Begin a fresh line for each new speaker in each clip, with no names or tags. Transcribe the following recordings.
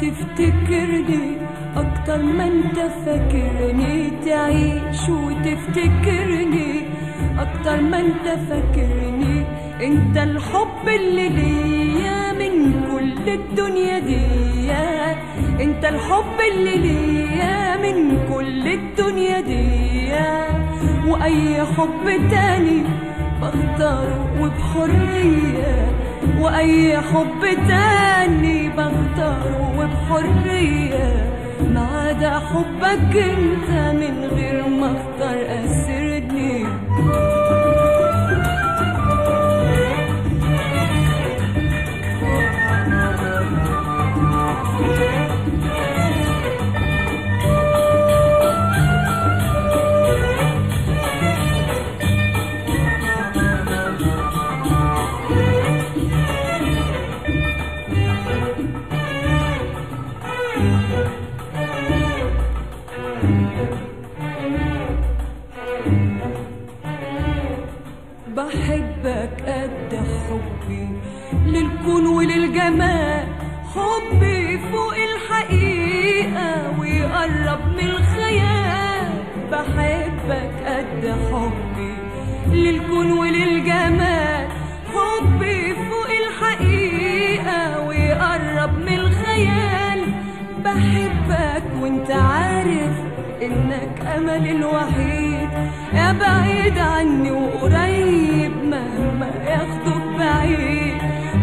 تفتكرني أكتر ما أنت فاكرني تعيش وتفتكرني أكتر ما أنت فاكرني أنت الحب اللي ليا من كل الدنيا دي. أنت الحب اللي ليا من كل الدنيا دي. وأي حب تاني بختاره وبحرية. وأي حب تاني بختاره وبحرية ما عدا حبك أنت من غير بحبك قد حبي للكون وللجمال. حبي فوق الحقيقة ويقرب من الخيال. بحبك قد حبي للكون بحبك وانت عارف إنك امل الوحيد. يا بعيد عني وقريب مهما ياخدك بعيد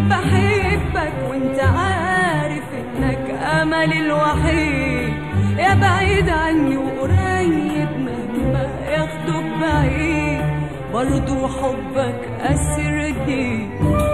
بحبك وانت عارف إنك امل الوحيد. يا بعيد عني وقريب مهما ياخدك بعيد برضو حبك اسردني يا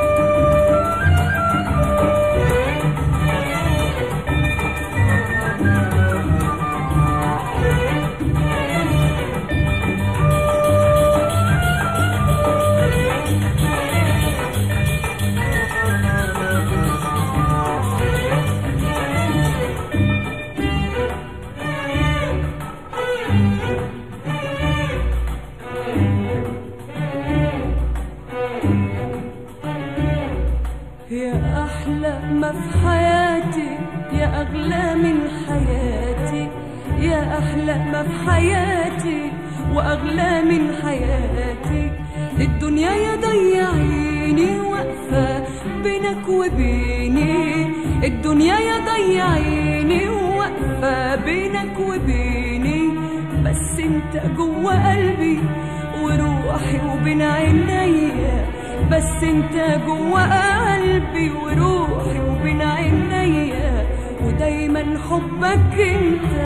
أحلى ما في حياتي يا أغلى من حياتي يا أحلى ما في حياتي وأغلى من حياتي. الدنيا يا ضيعيني واقفة بينك وبيني. الدنيا يا ضيعيني واقفة بينك وبيني. بس انت جوا قلبي وروحي وبين عينيا. بس انت جوا قلبي وروحي وبين عينيا ودايما حبك انت.